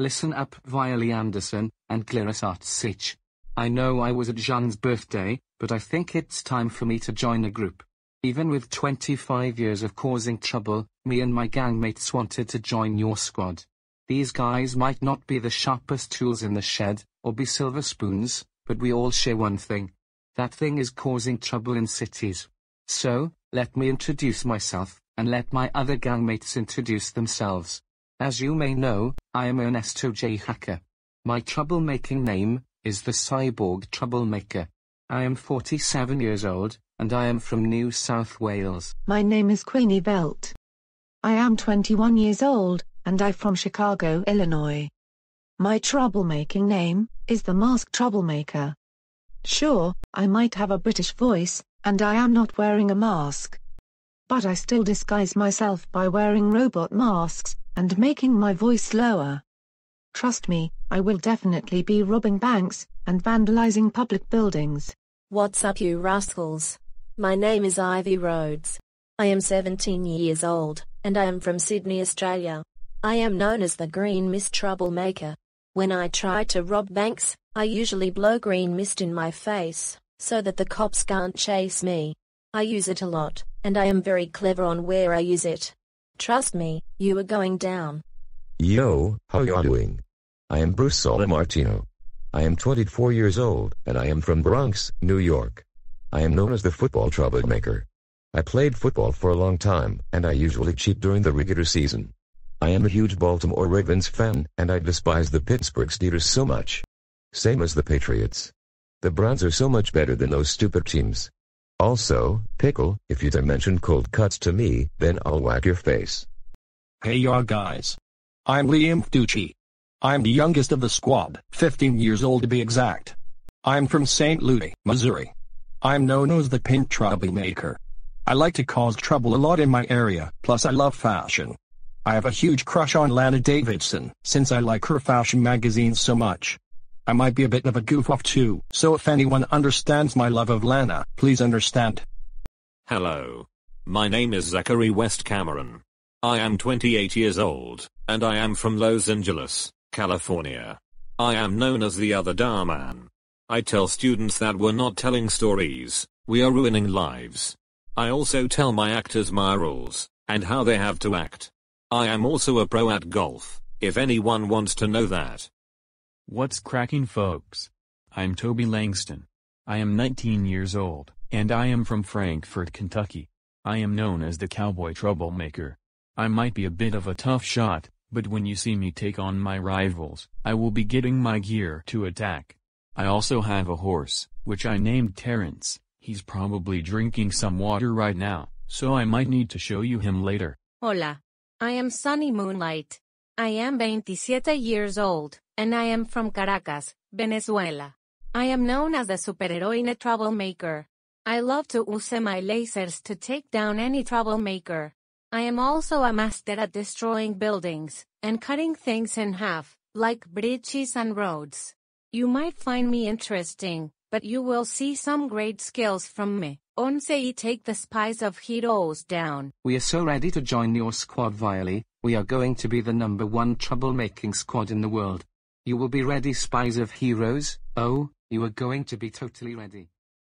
Listen up Viley Anderson, and Clarice Artsich. I know I was at Jean's birthday, but I think it's time for me to join a group. Even with 25 years of causing trouble, me and my gangmates wanted to join your squad. These guys might not be the sharpest tools in the shed, or be silver spoons, but we all share one thing. That thing is causing trouble in cities. So, let me introduce myself, and let my other gangmates introduce themselves. As you may know, I am Ernesto J. Hacker. My troublemaking name is the Cyborg Troublemaker. I am 47 years old, and I am from New South Wales. My name is Queenie Veldt. I am 21 years old, and I'm from Chicago, Illinois. My troublemaking name is the Mask Troublemaker. Sure, I might have a British voice, and I am not wearing a mask. But I still disguise myself by wearing robot masks, and making my voice lower. Trust me, I will definitely be robbing banks, and vandalizing public buildings. What's up you rascals? My name is Ivy Rhodes. I am 17 years old, and I am from Sydney, Australia. I am known as the Green Mist Troublemaker. When I try to rob banks, I usually blow green mist in my face, so that the cops can't chase me. I use it a lot, and I am very clever on where I use it. Trust me, you are going down. Yo, how you doing? I am Bruce Salamartino. I am 24 years old, and I am from Bronx, New York. I am known as the football troublemaker. I played football for a long time, and I usually cheat during the regular season. I am a huge Baltimore Ravens fan, and I despise the Pittsburgh Steelers so much. Same as the Patriots. The Browns are so much better than those stupid teams. Also, Pickle, if you mention cold cuts to me, then I'll whack your face. Hey y'all guys. I'm Liam Ducci. I'm the youngest of the squad, 15 years old to be exact. I'm from St. Louis, Missouri. I'm known as the Pink Troublemaker. I like to cause trouble a lot in my area, plus I love fashion. I have a huge crush on Lana Davidson, since I like her fashion magazines so much. I might be a bit of a goof off too, so if anyone understands my love of Lana, please understand. Hello. My name is Zachary West Cameron. I am 28 years old, and I am from Los Angeles, California. I am known as the other Dhar Mann. I tell students that we're not telling stories, we are ruining lives. I also tell my actors my rules, and how they have to act. I am also a pro at golf, if anyone wants to know that. What's cracking folks? I'm Toby Langston. I am 19 years old, and I am from Frankfort, Kentucky. I am known as the Cowboy Troublemaker. I might be a bit of a tough shot, but when you see me take on my rivals, I will be getting my gear to attack. I also have a horse, which I named Terrence. He's probably drinking some water right now, so I might need to show you him later. Hola. I am Sunny Moonlight. I am 27 years old, and I am from Caracas, Venezuela. I am known as the superheroine troublemaker. I love to use my lasers to take down any troublemaker. I am also a master at destroying buildings and cutting things in half, like bridges and roads. You might find me interesting, but you will see some great skills from me. Once y take the spies of heroes down. We are so ready to join your squad Viley, we are going to be the number one troublemaking squad in the world. You will be ready spies of heroes, oh, you are going to be totally ready.